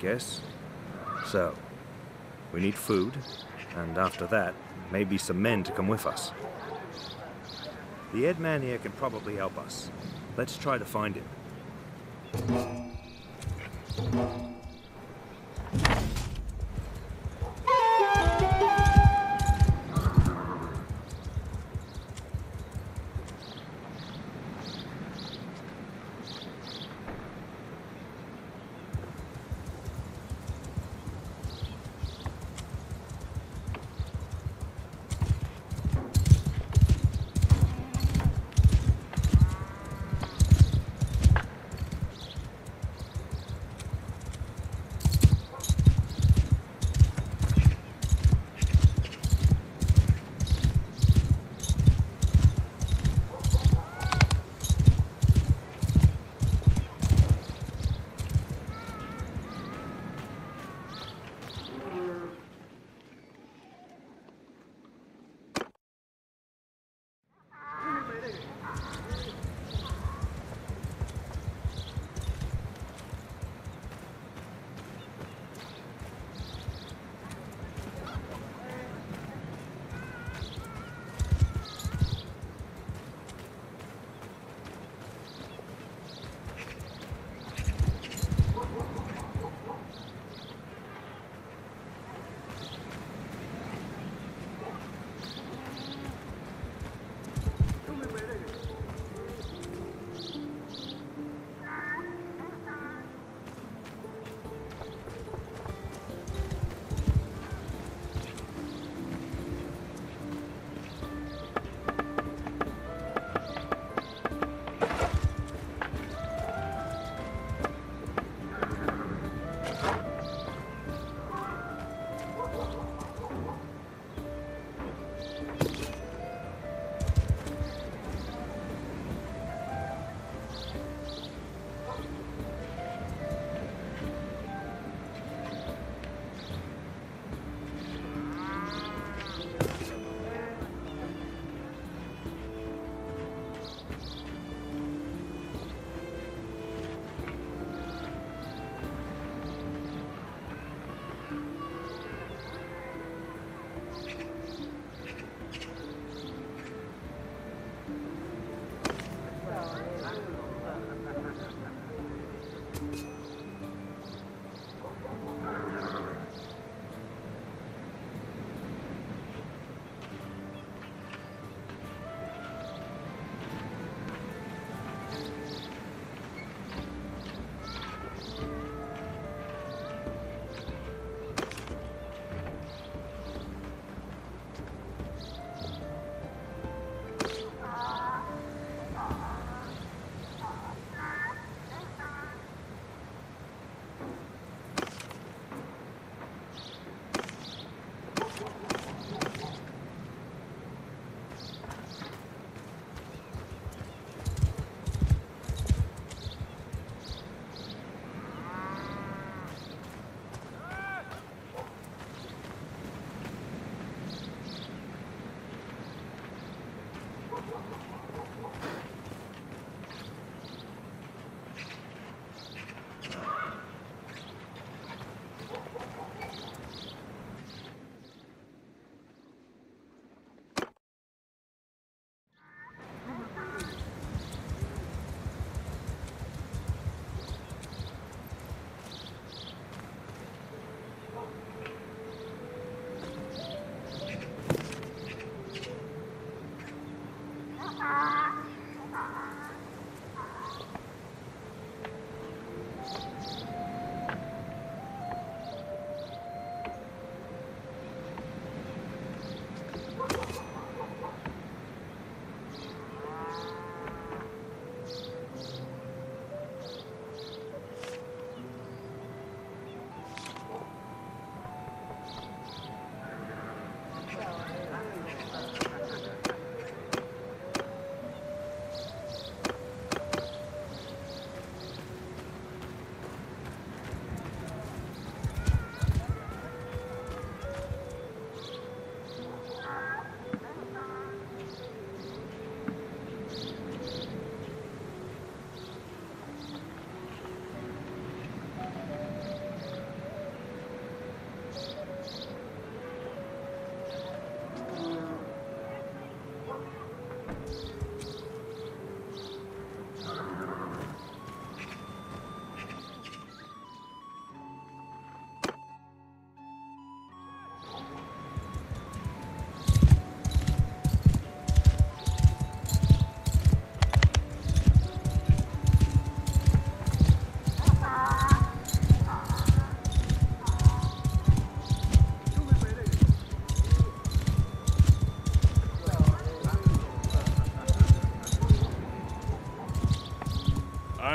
guess. So, we need food, and after that, maybe some men to come with us. The head man here can probably help us. Let's try to find him.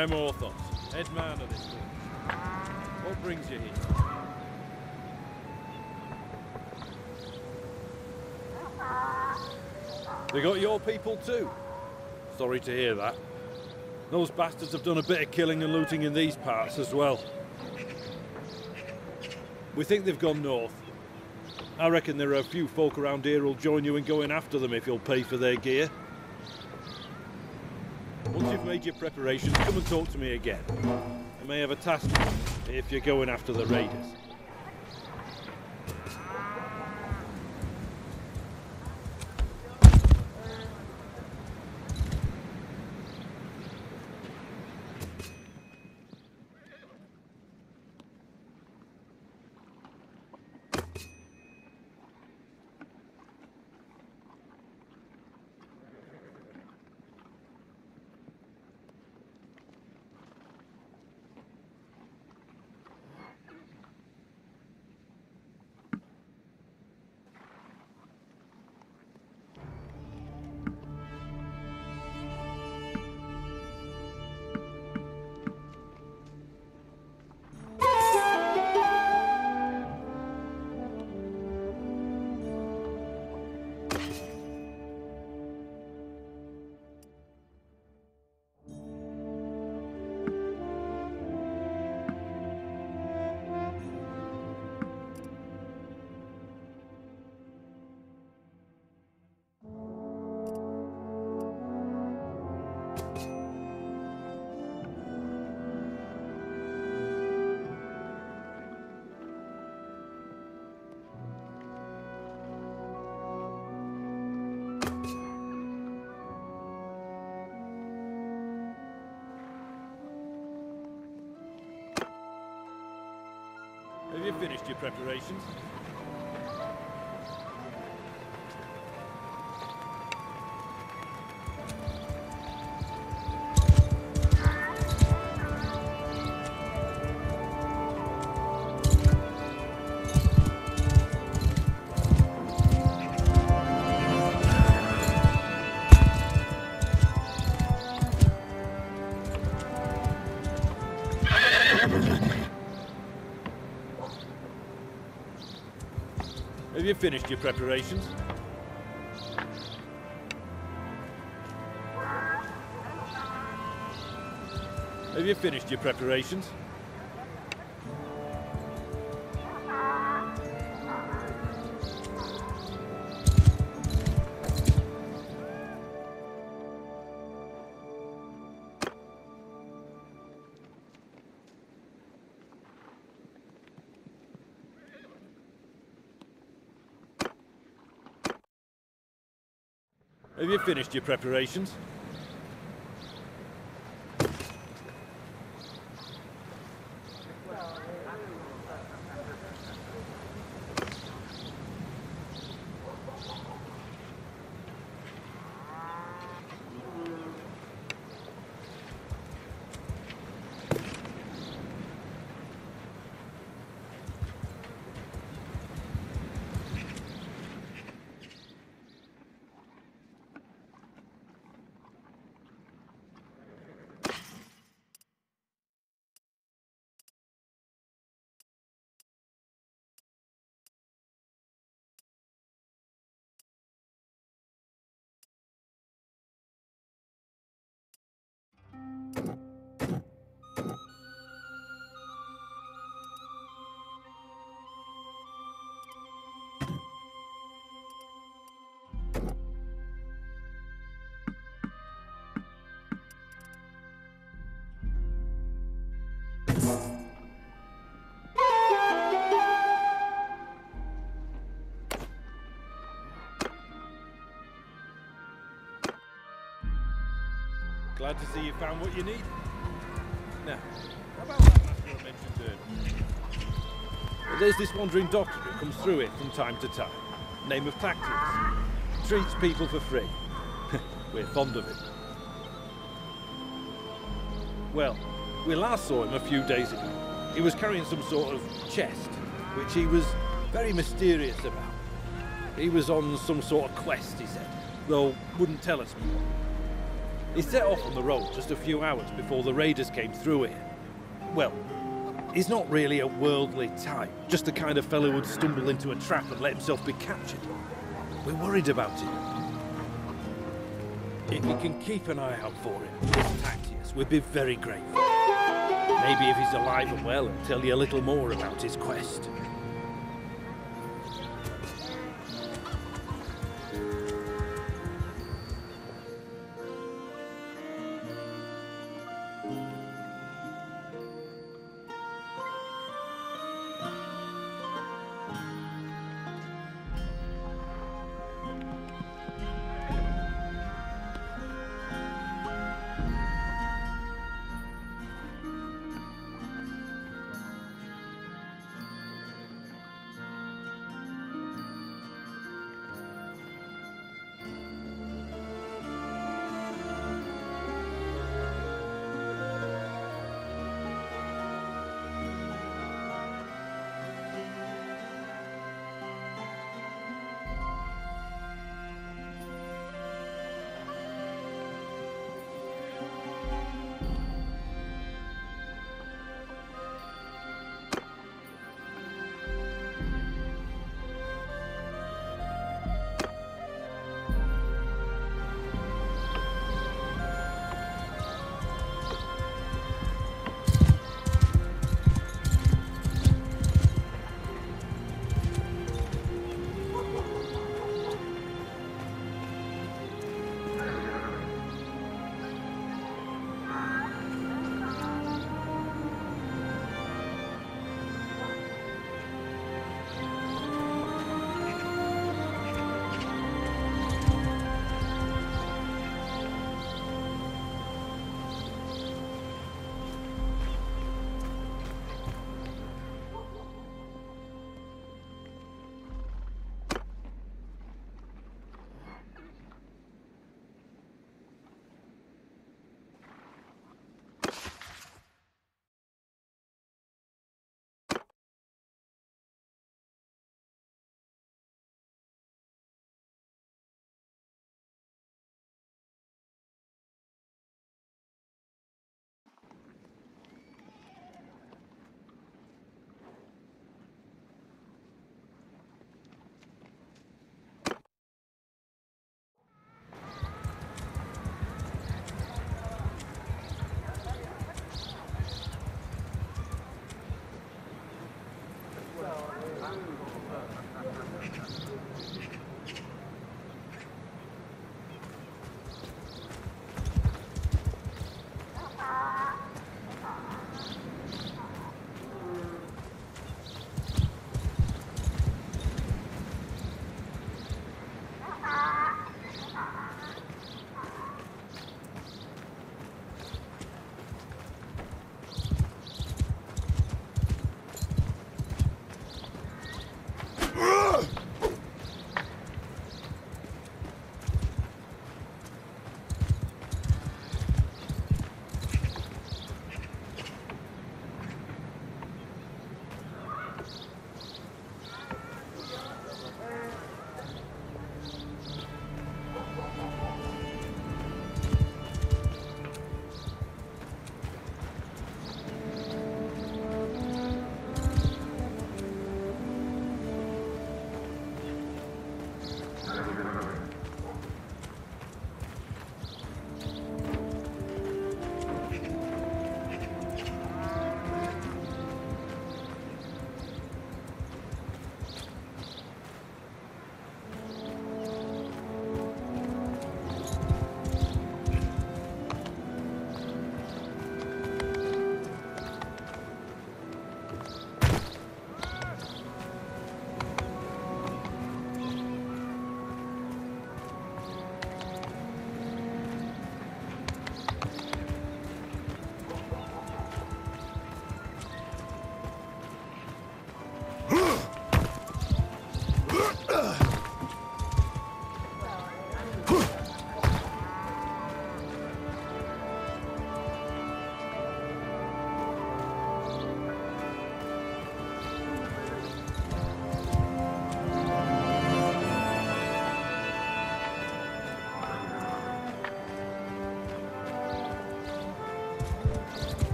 I'm Orthos, head man of this village. What brings you here? They got your people too? Sorry to hear that. Those bastards have done a bit of killing and looting in these parts as well. We think they've gone north. I reckon there are a few folk around here who'll join you in going after them if you'll pay for their gear. Made your preparations, come and talk to me again. I may have a task if you're going after the raiders. Finished your preparations? Finished your preparations? Have you finished your preparations? Your preparations? Glad to see you found what you need. Now, how about that girl mentioned earlier? There's this wandering doctor who comes through it from time to time. Name of Tacitus. Treats people for free. We're fond of him. Well, we last saw him a few days ago. He was carrying some sort of chest, which he was very mysterious about. He was on some sort of quest, he said, though wouldn't tell us more. He set off on the road just a few hours before the raiders came through here. Well, he's not really a worldly type, just the kind of fellow who'd stumble into a trap and let himself be captured. We're worried about him. If you can keep an eye out for him, Tacitus, we'd be very grateful. Maybe if he's alive and well, he'll tell you a little more about his quest.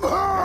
Come home!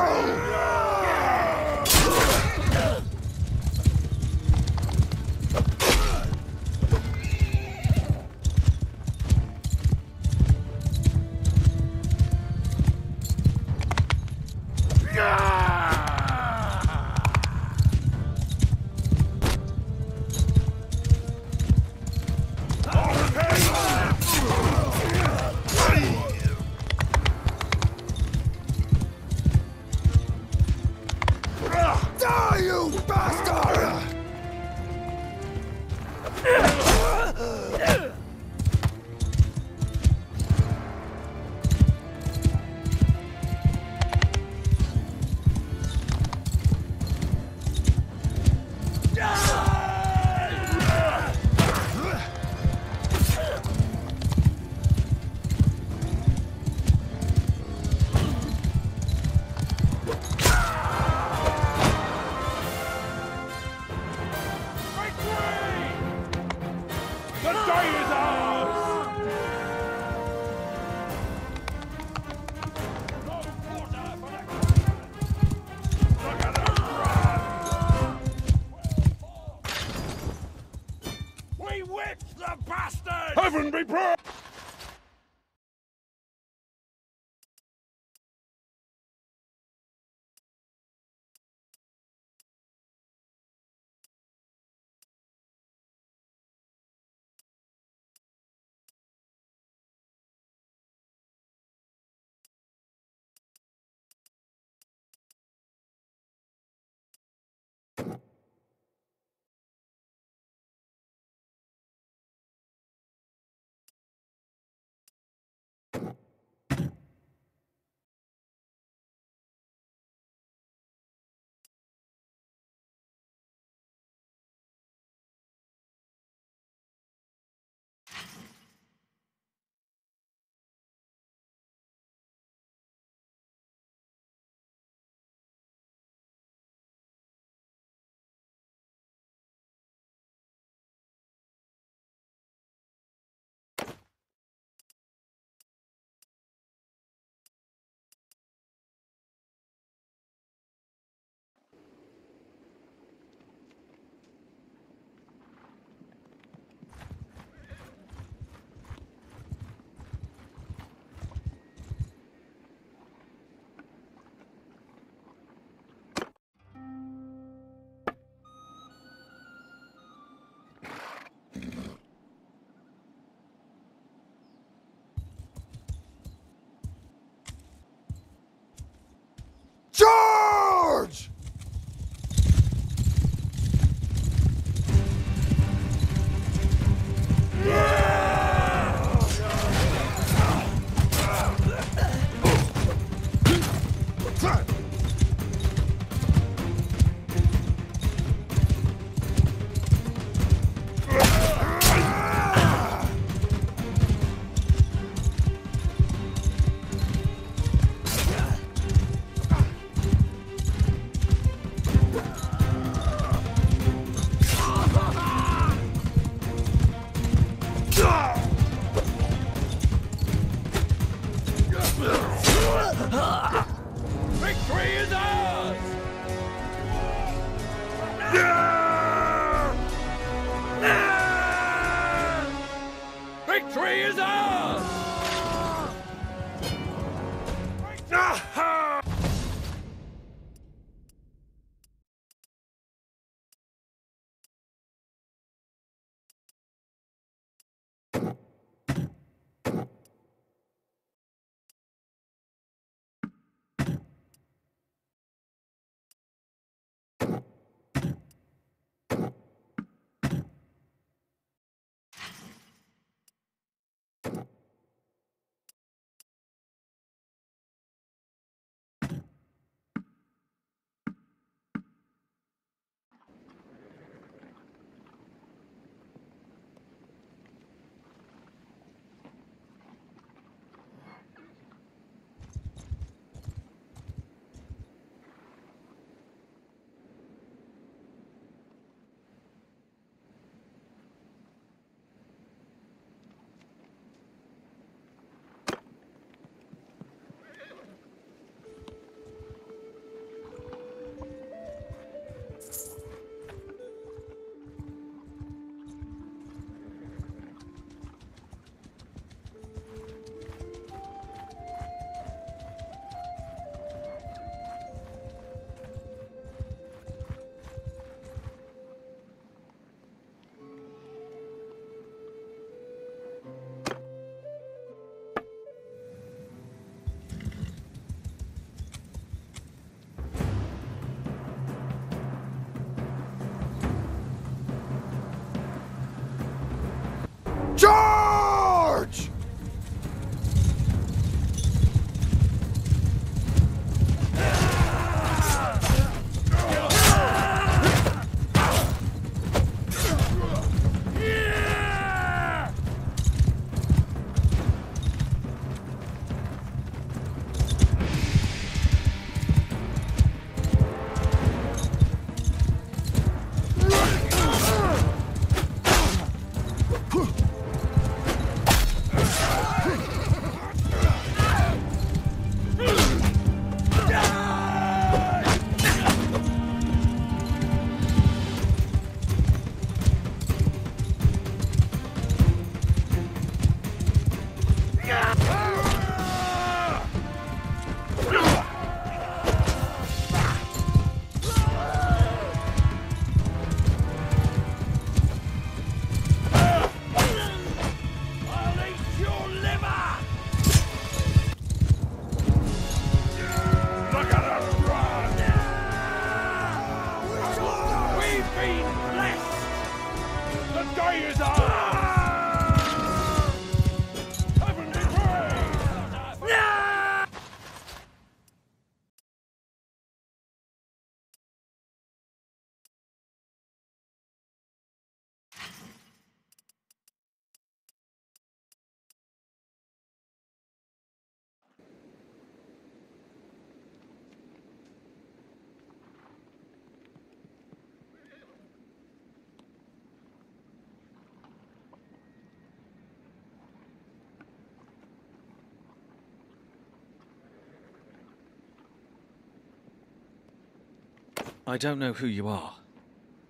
I don't know who you are,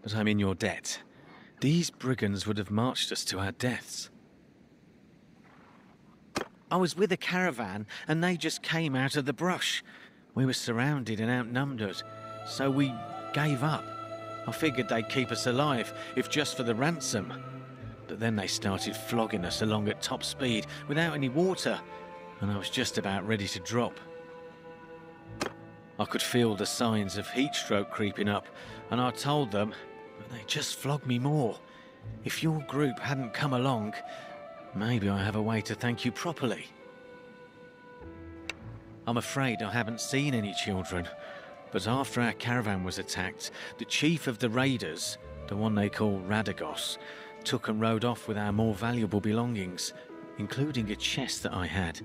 but I'm in your debt. These brigands would have marched us to our deaths. I was with a caravan, and they just came out of the brush. We were surrounded and outnumbered, so we gave up. I figured they'd keep us alive, if just for the ransom. But then they started flogging us along at top speed without any water, and I was just about ready to drop. I could feel the signs of heat stroke creeping up, and I told them, but they just flogged me more. If your group hadn't come along, maybe I have a way to thank you properly. I'm afraid I haven't seen any children, but after our caravan was attacked, the chief of the raiders, the one they call Radagos, took and rode off with our more valuable belongings, including a chest that I had.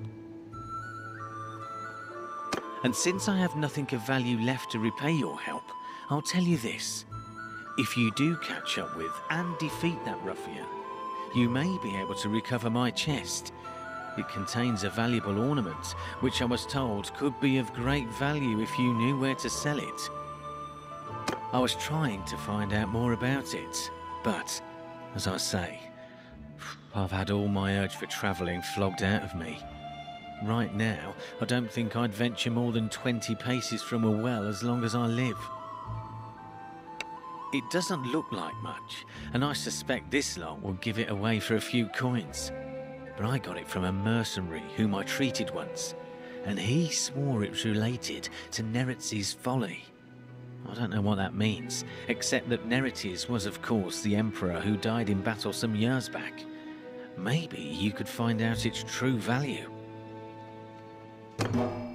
And since I have nothing of value left to repay your help, I'll tell you this. If you do catch up with and defeat that ruffian, you may be able to recover my chest. It contains a valuable ornament, which I was told could be of great value if you knew where to sell it. I was trying to find out more about it, but, as I say, I've had all my urge for travelling flogged out of me. Right now, I don't think I'd venture more than 20 paces from a well as long as I live. It doesn't look like much, and I suspect this lot will give it away for a few coins. But I got it from a mercenary whom I treated once, and he swore it was related to Neretzes' folly. I don't know what that means, except that Neretzes was, of course, the emperor who died in battle some years back. Maybe you could find out its true value. Ah!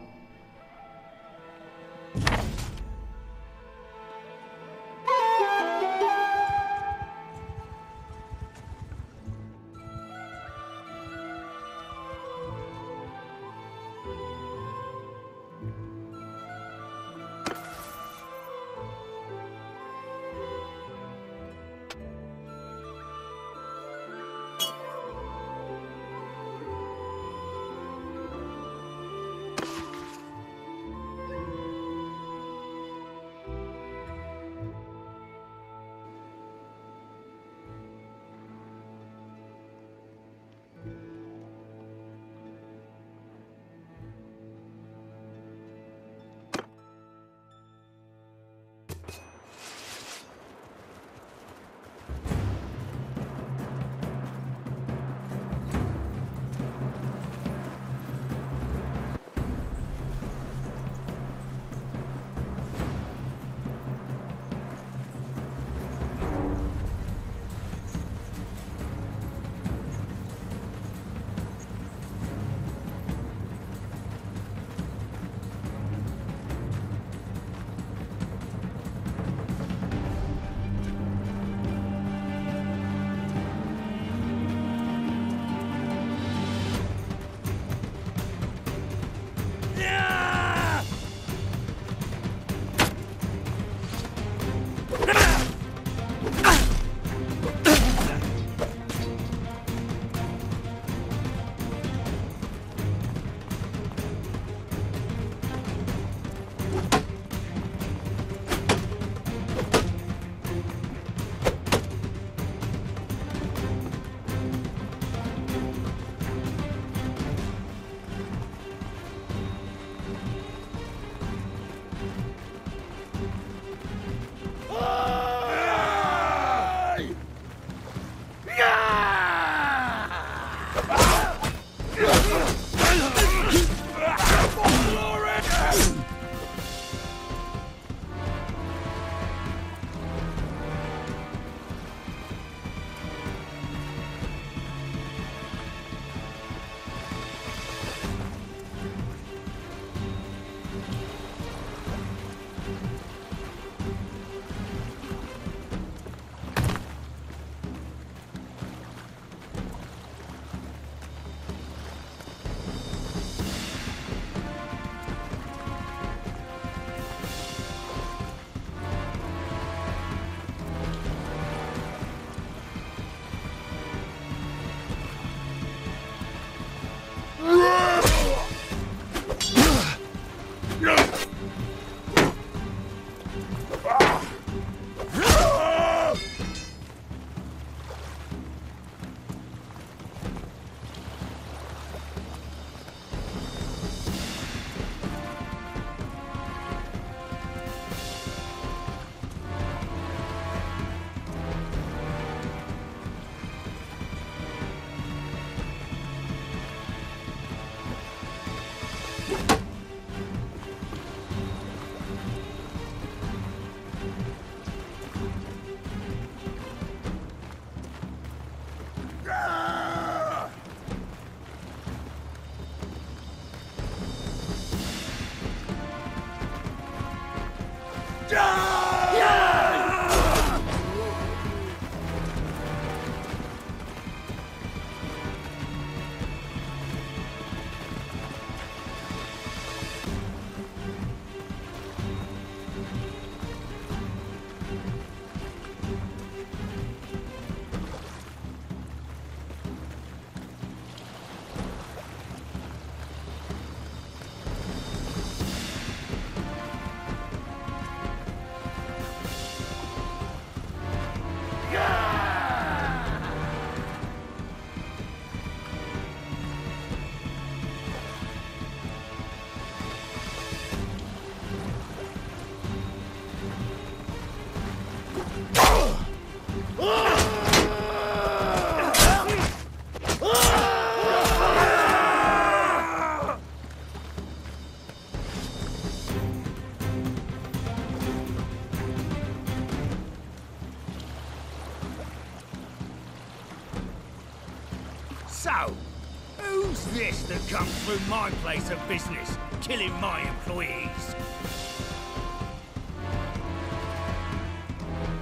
Through my place of business, killing my employees?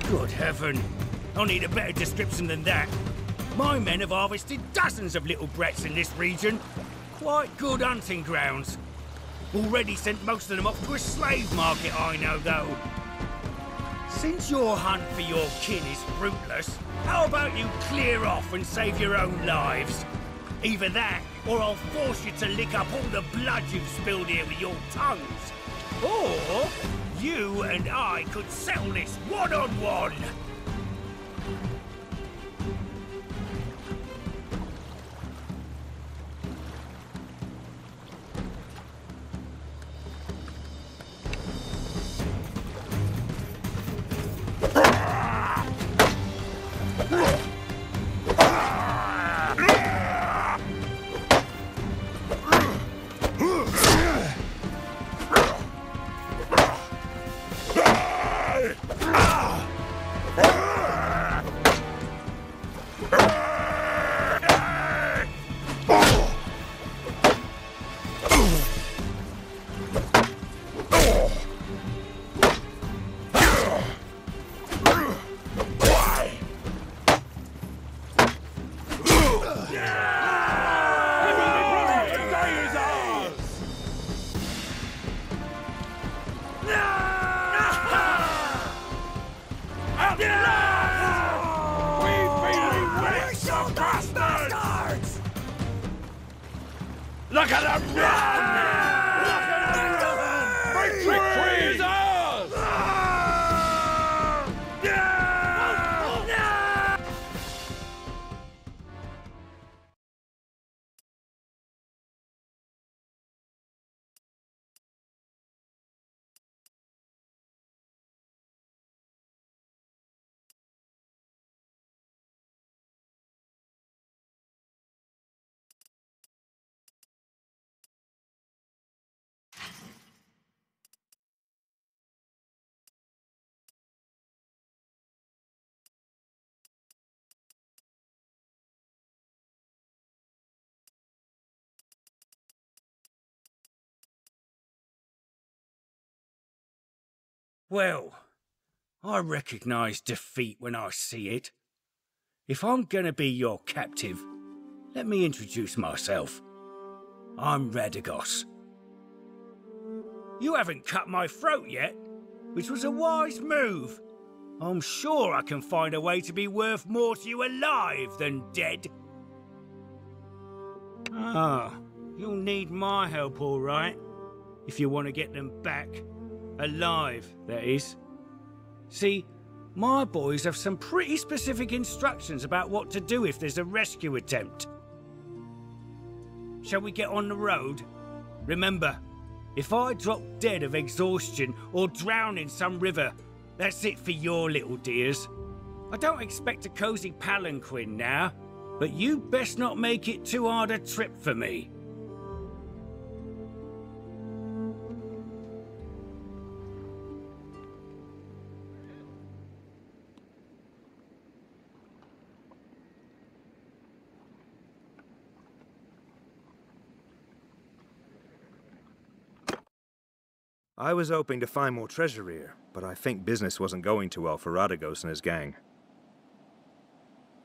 Good heaven. I'll need a better description than that. My men have harvested dozens of little brats in this region. Quite good hunting grounds. Already sent most of them off to a slave market, I know, though. Since your hunt for your kin is fruitless, how about you clear off and save your own lives? Either that, or I'll force you to lick up all the blood you've spilled here with your tongues. Or you and I could settle this one-on-one. Look Well, I recognize defeat when I see it. If I'm gonna be your captive, let me introduce myself. I'm Radagos. You haven't cut my throat yet, which was a wise move. I'm sure I can find a way to be worth more to you alive than dead. Ah, you'll need my help, all right, if you want to get them back. Alive, that is. See, my boys have some pretty specific instructions about what to do if there's a rescue attempt. Shall we get on the road? Remember, if I drop dead of exhaustion or drown in some river, that's it for your little dears. I don't expect a cozy palanquin now, but you best not make it too hard a trip for me. I was hoping to find more treasure here, but I think business wasn't going too well for Radagos and his gang.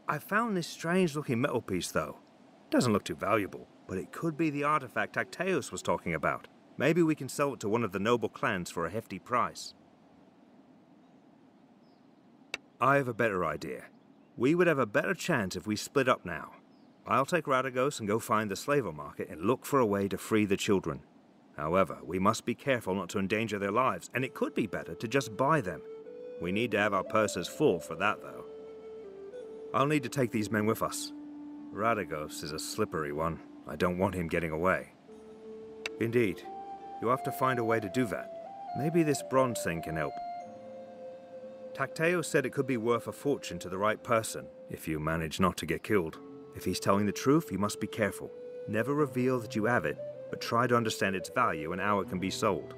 I found this strange-looking metal piece, though. Doesn't look too valuable, but it could be the artifact Tacitus was talking about. Maybe we can sell it to one of the noble clans for a hefty price. I have a better idea. We would have a better chance if we split up now. I'll take Radagos and go find the slaver market and look for a way to free the children. However, we must be careful not to endanger their lives, and it could be better to just buy them. We need to have our purses full for that, though. I'll need to take these men with us. Radagos is a slippery one. I don't want him getting away. Indeed. You'll have to find a way to do that. Maybe this bronze thing can help. Tacitus said it could be worth a fortune to the right person, if you manage not to get killed. If he's telling the truth, you must be careful. Never reveal that you have it, but try to understand its value and how it can be sold.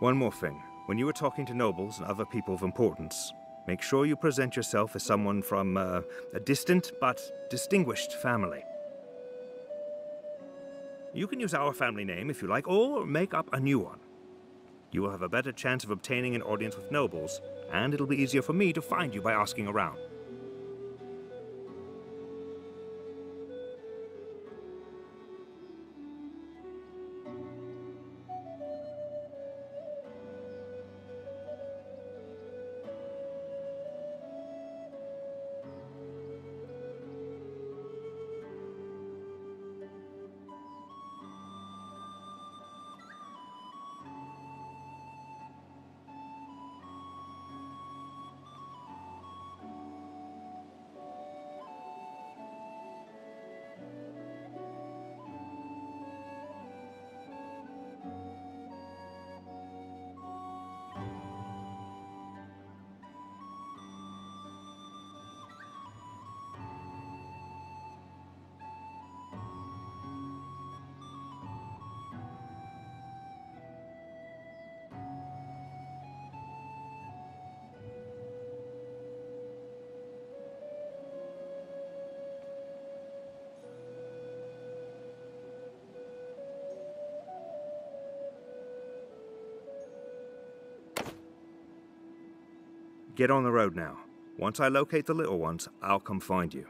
One more thing. When you are talking to nobles and other people of importance, make sure you present yourself as someone from uh, a distant but distinguished family. You can use our family name if you like, or make up a new one. You will have a better chance of obtaining an audience with nobles, and it'll be easier for me to find you by asking around. Get on the road now. Once I locate the little ones, I'll come find you.